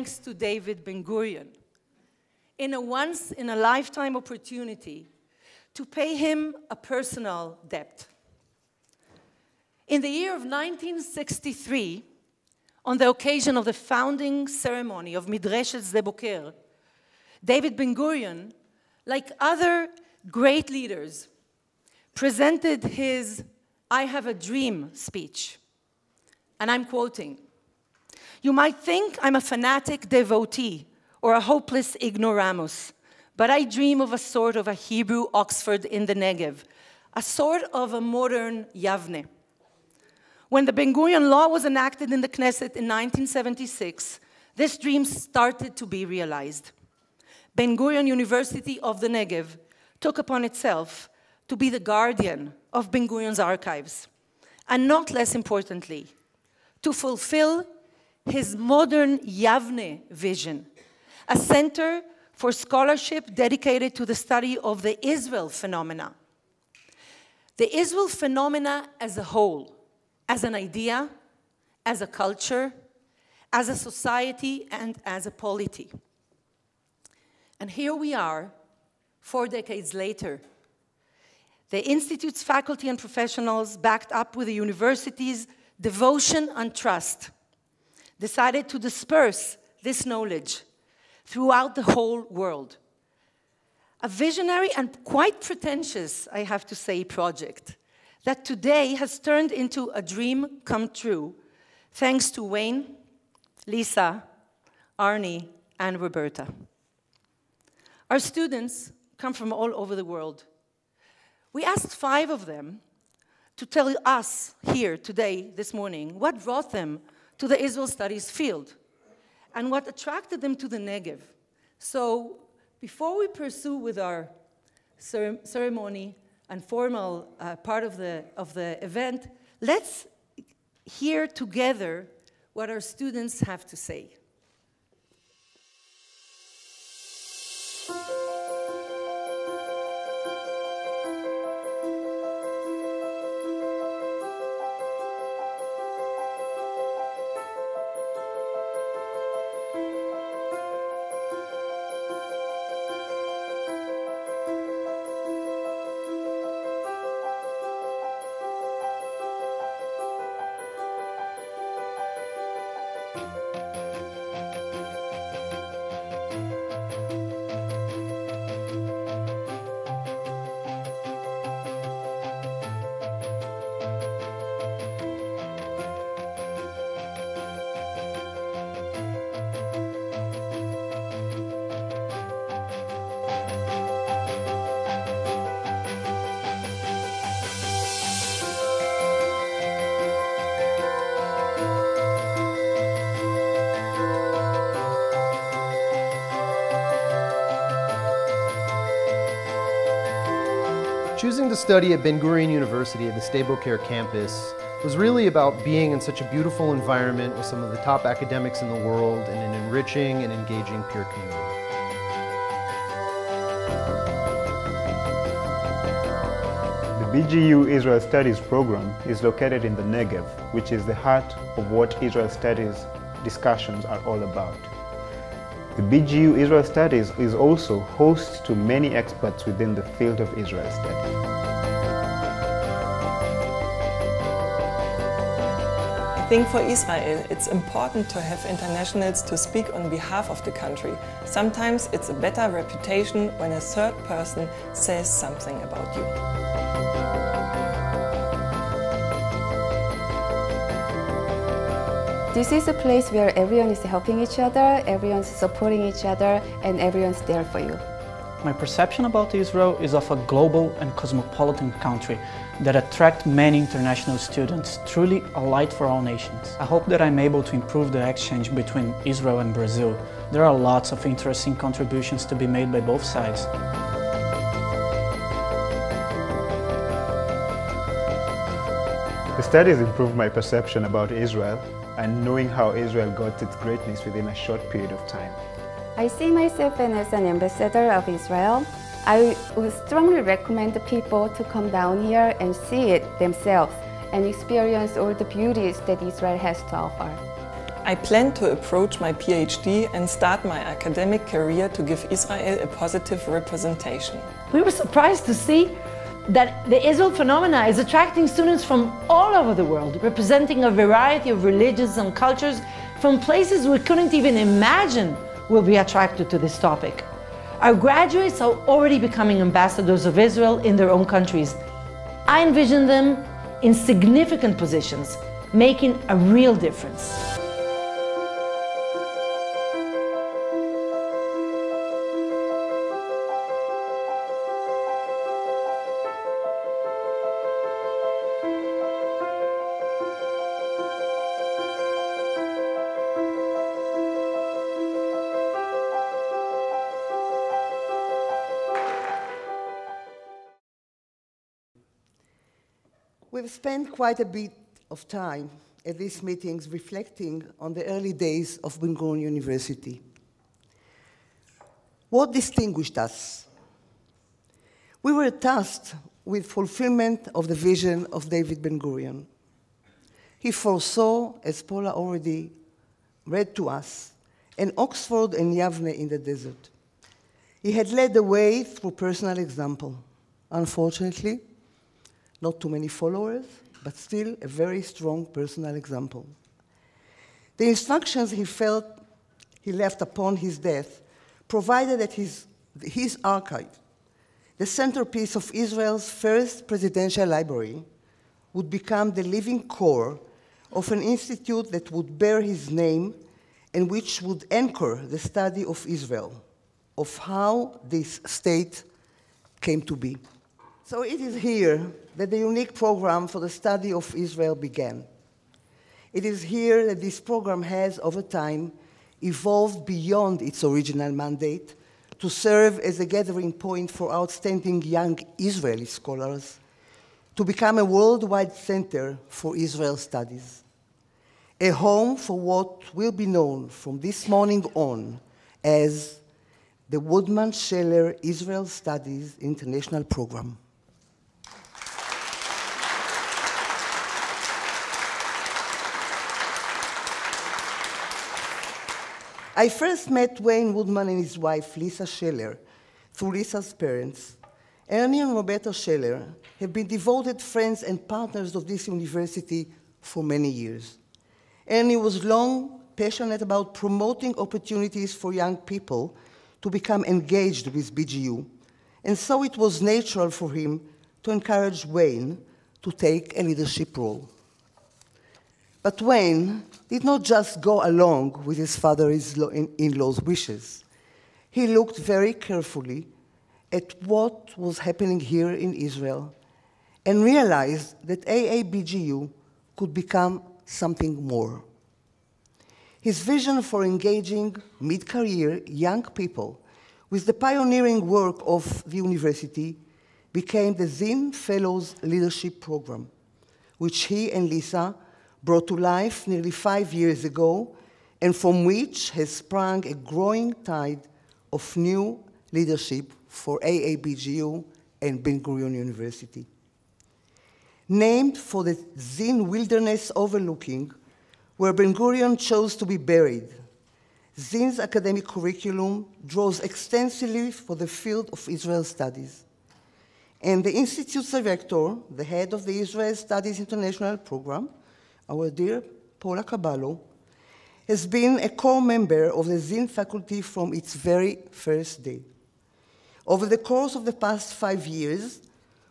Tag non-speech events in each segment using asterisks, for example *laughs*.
thanks to David Ben Gurion in a once in a lifetime opportunity to pay him a personal debt. In the year of 1963, on the occasion of the founding ceremony of Midreshet Sde Boker, David Ben Gurion, like other great leaders, presented his I Have a Dream speech. And I'm quoting You might think I'm a fanatic devotee or a hopeless ignoramus, but I dream of a sort of a Hebrew Oxford in the Negev, a sort of a modern Yavne. When the Ben Gurion law was enacted in the Knesset in 1976, this dream started to be realized. Ben Gurion University of the Negev took upon itself to be the guardian of Ben Gurion's archives, and not less importantly, to fulfill his modern Yavne vision, a center for scholarship dedicated to the study of the Israel phenomena. The Israel phenomena as a whole, as an idea, as a culture, as a society, and as a polity. And here we are, four decades later. The Institute's faculty and professionals, backed up with the university's devotion and trust, decided to disperse this knowledge throughout the whole world. A visionary and quite pretentious, I have to say, project that today has turned into a dream come true thanks to Wayne, Lisa, Arnie, and Roberta. Our students come from all over the world. We asked five of them to tell us here today, this morning, what brought them to the Israel Studies field and what attracted them to the Negev. So before we pursue with our ceremony and formal uh, part of the, of the event, let's hear together what our students have to say. Choosing to study at Ben Gurion University at the Boker campus was really about being in such a beautiful environment with some of the top academics in the world and an enriching and engaging peer community. The BGU Israel Studies program is located in the Negev, which is the heart of what Israel Studies discussions are all about. The BGU Israel Studies is also host to many experts within the field of Israel studies. I think for Israel it's important to have internationals to speak on behalf of the country. Sometimes it's a better reputation when a third person says something about you. This is a place where everyone is helping each other, everyone's supporting each other, and everyone's there for you. My perception about Israel is of a global and cosmopolitan country that attracts many international students, truly a light for all nations. I hope that I'm able to improve the exchange between Israel and Brazil. There are lots of interesting contributions to be made by both sides. The studies improved my perception about Israel and knowing how Israel got its greatness within a short period of time. I see myself as an ambassador of Israel. I would strongly recommend the people to come down here and see it themselves and experience all the beauties that Israel has to offer. I plan to approach my PhD and start my academic career to give Israel a positive representation. We were surprised to see that the Israel phenomena is attracting students from all over the world, representing a variety of religions and cultures from places we couldn't even imagine will be attracted to this topic. Our graduates are already becoming ambassadors of Israel in their own countries. I envision them in significant positions, making a real difference. We've spent quite a bit of time at these meetings reflecting on the early days of Ben Gurion University. What distinguished us? We were tasked with fulfillment of the vision of David Ben Gurion. He foresaw, as Paula already read to us, an Oxford and Yavne in the desert. He had led the way through personal example. Unfortunately, not too many followers, but still a very strong personal example. The instructions he felt he left upon his death provided that his, his archive, the centerpiece of Israel's first presidential library, would become the living core of an institute that would bear his name and which would anchor the study of Israel, of how this state came to be. So it is here that the unique program for the study of Israel began. It is here that this program has, over time, evolved beyond its original mandate to serve as a gathering point for outstanding young Israeli scholars, to become a worldwide center for Israel studies, a home for what will be known from this morning on as the Woodman Scheller Israel Studies International Program. I first met Wayne Woodman and his wife, Lisa Scheller, through Lisa's parents. Ernie and Roberta Scheller have been devoted friends and partners of this university for many years. Ernie was long passionate about promoting opportunities for young people to become engaged with BGU, and so it was natural for him to encourage Wayne to take a leadership role. But Wayne did not just go along with his father-in-law's wishes. He looked very carefully at what was happening here in Israel and realized that AABGU could become something more. His vision for engaging mid-career young people with the pioneering work of the university became the Zin Fellows Leadership Program, which he and Lisa brought to life nearly five years ago, and from which has sprung a growing tide of new leadership for AABGU and Ben Gurion University. Named for the Zin wilderness overlooking, where Ben Gurion chose to be buried, Zin's academic curriculum draws extensively for the field of Israel studies. And the Institute's director, the head of the Israel Studies International Program, our dear Paula Kabalo, has been a core member of the Zin faculty from its very first day. Over the course of the past five years,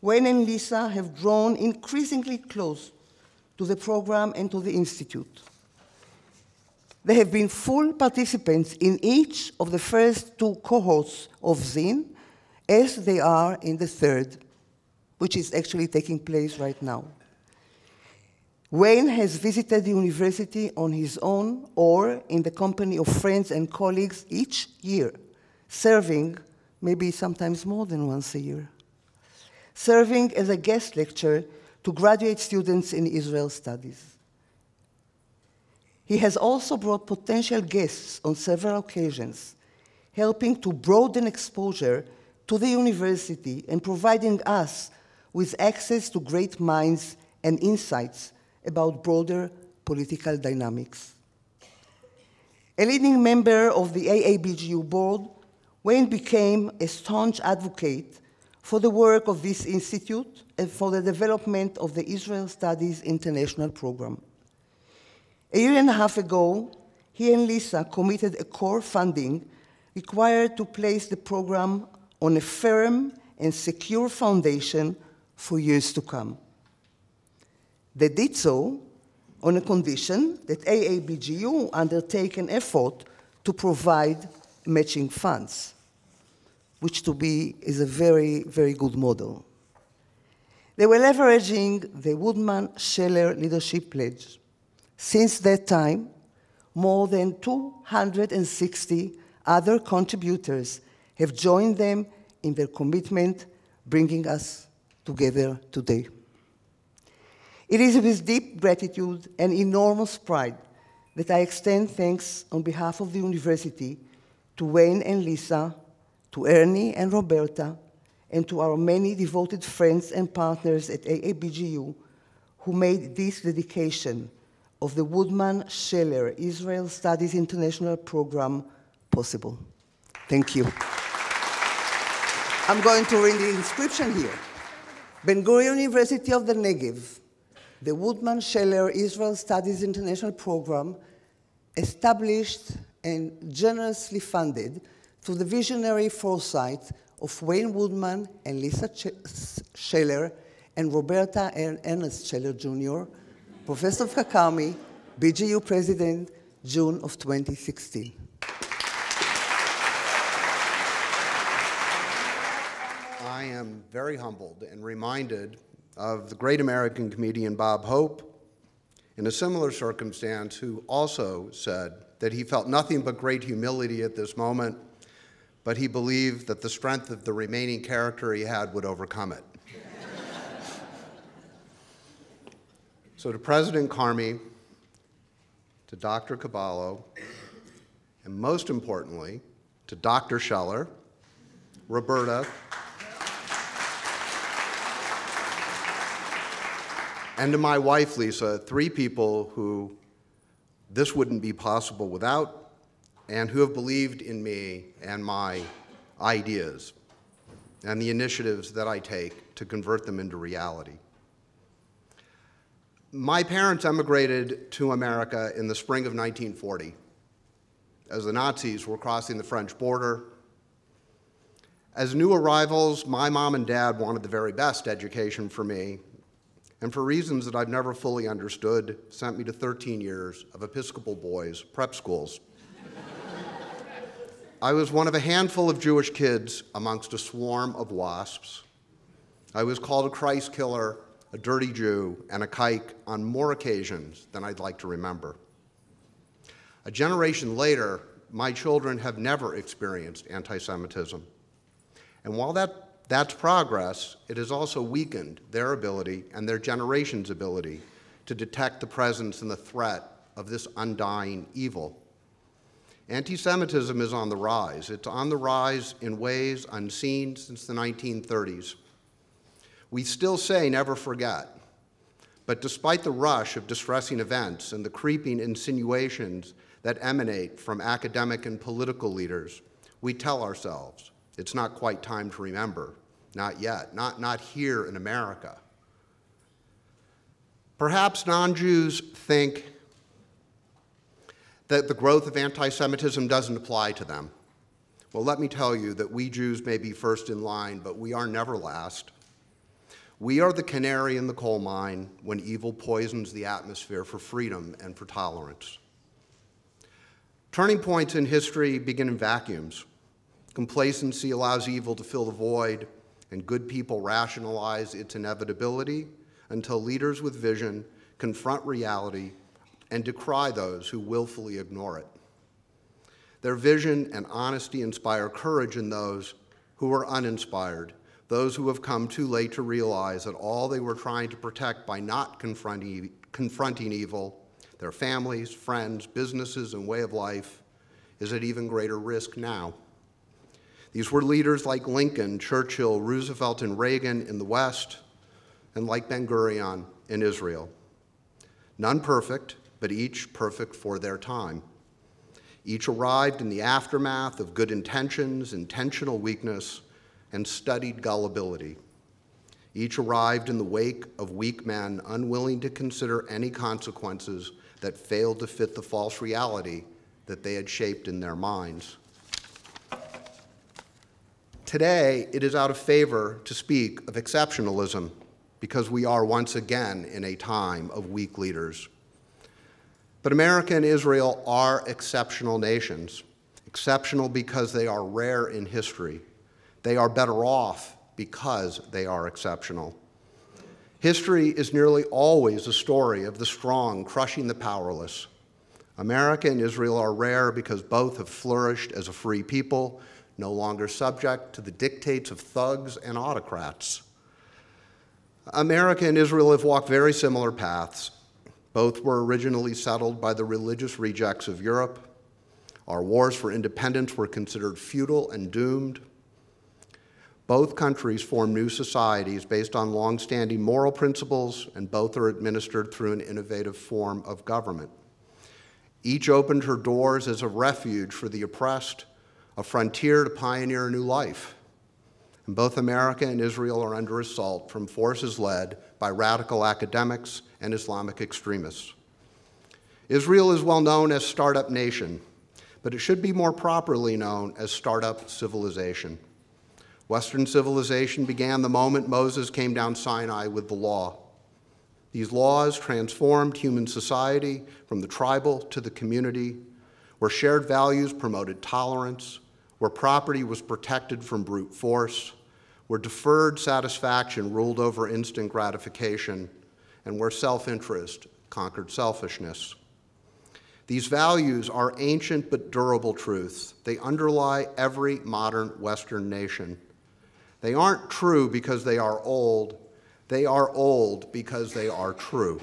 Wayne and Lisa have drawn increasingly close to the program and to the Institute. They have been full participants in each of the first two cohorts of Zin, as they are in the third, which is actually taking place right now. Wayne has visited the university on his own or in the company of friends and colleagues each year, serving maybe sometimes more than once a year, serving as a guest lecturer to graduate students in Israel studies. He has also brought potential guests on several occasions, helping to broaden exposure to the university and providing us with access to great minds and insights about broader political dynamics. A leading member of the AABGU board, Wayne became a staunch advocate for the work of this institute and for the development of the Israel Studies International Program. A year and a half ago, he and Lisa committed a core funding required to place the program on a firm and secure foundation for years to come. They did so on a condition that AABGU undertake an effort to provide matching funds, which to be is a very, very good model. They were leveraging the Woodman Scheller Leadership Pledge. Since that time, more than 260 other contributors have joined them in their commitment, bringing us together today. It is with deep gratitude and enormous pride that I extend thanks on behalf of the university to Wayne and Lisa, to Ernie and Roberta, and to our many devoted friends and partners at AABGU who made this dedication of the Woodman Scheller Israel Studies International Program possible. Thank you. I'm going to read the inscription here. Ben Gurion University of the Negev, the Woodman Scheller Israel Studies International Program, established and generously funded through the visionary foresight of Wayne Woodman and Lisa Scheller and Roberta and Ernest Scheller Jr., Professor Rivka Carmi, BGU President, June of 2016. I am very humbled and reminded of the great American comedian Bob Hope, in a similar circumstance, who also said that he felt nothing but great humility at this moment, but he believed that the strength of the remaining character he had would overcome it. *laughs* so to President Carmi, to Dr. Kabalo, and most importantly, to Dr. Scheller, Roberta, and to my wife, Lisa, three people who this wouldn't be possible without and who have believed in me and my ideas and the initiatives that I take to convert them into reality. My parents emigrated to America in the spring of 1940 as the Nazis were crossing the French border. As new arrivals, my mom and dad wanted the very best education for me and for reasons that I've never fully understood, sent me to 13 years of Episcopal boys' prep schools. I was one of a handful of Jewish kids amongst a swarm of wasps. I was called a Christ killer, a dirty Jew, and a kike on more occasions than I'd like to remember. A generation later, my children have never experienced anti Semitism. And while that that's progress. It has also weakened their ability and their generation's ability to detect the presence and the threat of this undying evil. Anti Semitism is on the rise. It's on the rise in ways unseen since the 1930s. We still say never forget. But despite the rush of distressing events and the creeping insinuations that emanate from academic and political leaders, we tell ourselves it's not quite time to remember. Not yet. Not, not here in America. Perhaps non Jews think that the growth of anti Semitism doesn't apply to them. Well, let me tell you that we Jews may be first in line, but we are never last. We are the canary in the coal mine when evil poisons the atmosphere for freedom and for tolerance. Turning points in history begin in vacuums. Complacency allows evil to fill the void, and good people rationalize its inevitability until leaders with vision confront reality and decry those who willfully ignore it. Their vision and honesty inspire courage in those who are uninspired, those who have come too late to realize that all they were trying to protect by not confronting, confronting evil, their families, friends, businesses, and way of life, is at even greater risk now. These were leaders like Lincoln, Churchill, Roosevelt, and Reagan in the West, and like Ben Gurion in Israel. None perfect, but each perfect for their time. Each arrived in the aftermath of good intentions, intentional weakness, and studied gullibility. Each arrived in the wake of weak men unwilling to consider any consequences that failed to fit the false reality that they had shaped in their minds. Today, it is out of favor to speak of exceptionalism because we are once again in a time of weak leaders. But America and Israel are exceptional nations, exceptional because they are rare in history. They are better off because they are exceptional. History is nearly always a story of the strong crushing the powerless. America and Israel are rare because both have flourished as a free people, no longer subject to the dictates of thugs and autocrats. America and Israel have walked very similar paths. Both were originally settled by the religious rejects of Europe. Our wars for independence were considered futile and doomed. Both countries form new societies based on long-standing moral principles, and both are administered through an innovative form of government. Each opened her doors as a refuge for the oppressed, a frontier to pioneer a new life. And both America and Israel are under assault from forces led by radical academics and Islamic extremists. Israel is well known as startup nation, but it should be more properly known as startup civilization. Western civilization began the moment Moses came down Sinai with the law. These laws transformed human society from the tribal to the community, where shared values promoted tolerance, where property was protected from brute force, where deferred satisfaction ruled over instant gratification, and where self interest conquered selfishness. These values are ancient but durable truths. They underlie every modern Western nation. They aren't true because they are old, they are old because they are true.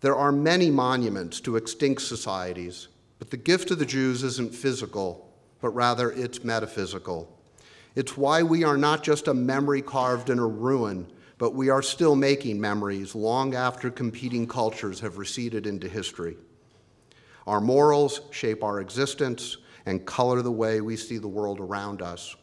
There are many monuments to extinct societies, but the gift of the Jews isn't physical, but rather it's metaphysical. It's why we are not just a memory carved in a ruin, but we are still making memories long after competing cultures have receded into history. Our morals shape our existence and color the way we see the world around us.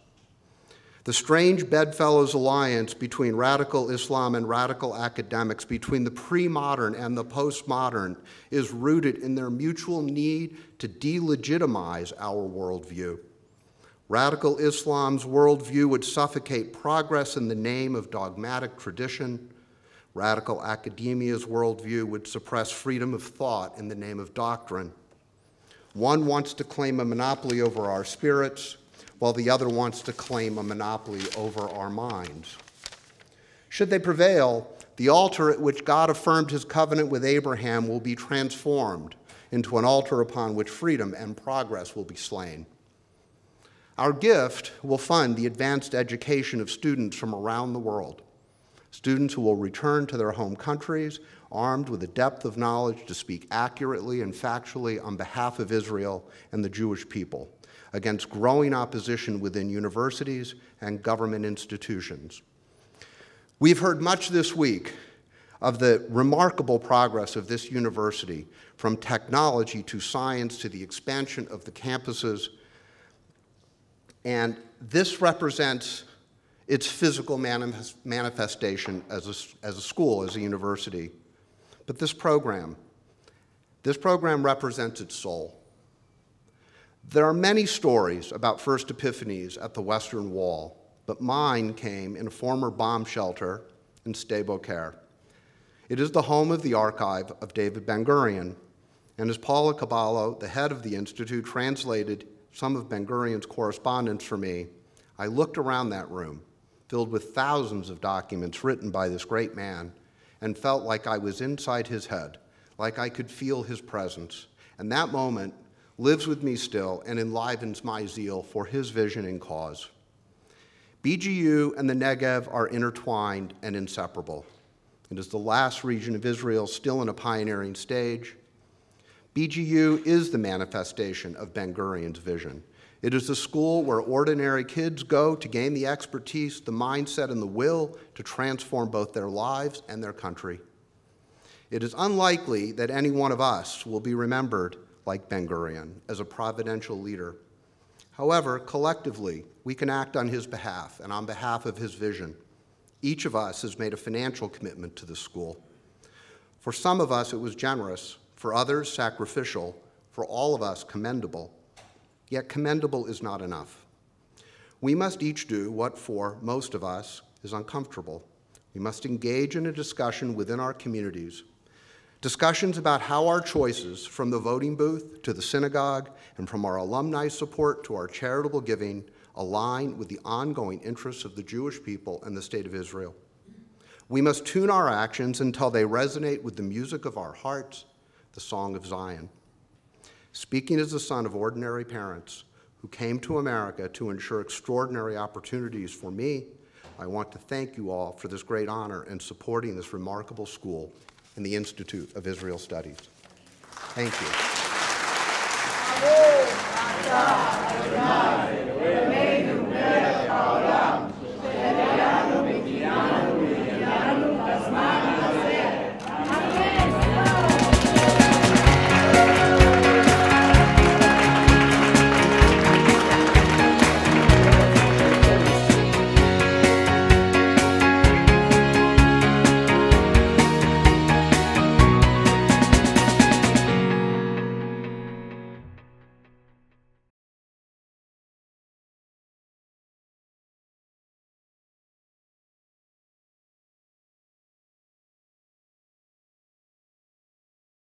The strange bedfellows alliance between radical Islam and radical academics, between the pre modern and the postmodern, is rooted in their mutual need to delegitimize our worldview. Radical Islam's worldview would suffocate progress in the name of dogmatic tradition. Radical academia's worldview would suppress freedom of thought in the name of doctrine. One wants to claim a monopoly over our spirits, while the other wants to claim a monopoly over our minds. Should they prevail, the altar at which God affirmed his covenant with Abraham will be transformed into an altar upon which freedom and progress will be slain. Our gift will fund the advanced education of students from around the world, students who will return to their home countries armed with a depth of knowledge to speak accurately and factually on behalf of Israel and the Jewish people against growing opposition within universities and government institutions. We've heard much this week of the remarkable progress of this university from technology to science to the expansion of the campuses. And this represents its physical manifest manifestation as a, as a school, as a university. But this program, this program represents its soul. There are many stories about first epiphanies at the Western Wall, but mine came in a former bomb shelter in Boker. It is the home of the archive of David Ben Gurion, and as Paula Kabalo, the head of the Institute, translated some of Ben Gurion's correspondence for me, I looked around that room, filled with thousands of documents written by this great man, and felt like I was inside his head, like I could feel his presence. And that moment lives with me still and enlivens my zeal for his vision and cause. BGU and the Negev are intertwined and inseparable. It is the last region of Israel still in a pioneering stage. BGU is the manifestation of Ben Gurion's vision. It is the school where ordinary kids go to gain the expertise, the mindset, and the will to transform both their lives and their country. It is unlikely that any one of us will be remembered like Ben Gurion as a providential leader. However, collectively, we can act on his behalf and on behalf of his vision. Each of us has made a financial commitment to the school. For some of us, it was generous, for others, sacrificial, for all of us, commendable. Yet, commendable is not enough. We must each do what, for most of us, is uncomfortable. We must engage in a discussion within our communities Discussions about how our choices, from the voting booth to the synagogue, and from our alumni support to our charitable giving, align with the ongoing interests of the Jewish people and the State of Israel. We must tune our actions until they resonate with the music of our hearts, the Song of Zion. Speaking as the son of ordinary parents who came to America to ensure extraordinary opportunities for me, I want to thank you all for this great honor in supporting this remarkable school and the Institute of Israel Studies. Thank you.